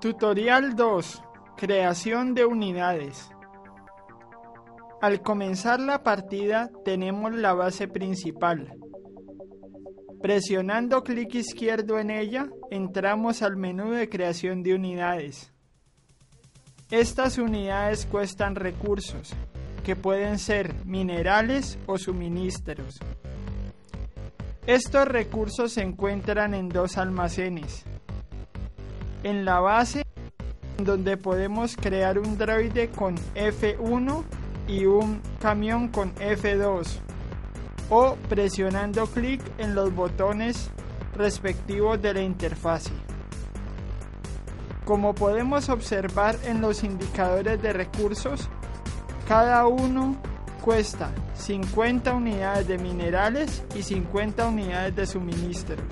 Tutorial 2. Creación de unidades. Al comenzar la partida tenemos la base principal. Presionando clic izquierdo en ella, entramos al menú de creación de unidades. Estas unidades cuestan recursos, que pueden ser minerales o suministros. Estos recursos se encuentran en dos almacenes. En la base, donde podemos crear un droide con F1 y un camión con F2 o presionando clic en los botones respectivos de la interfase. Como podemos observar en los indicadores de recursos, cada uno cuesta 50 unidades de minerales y 50 unidades de suministros.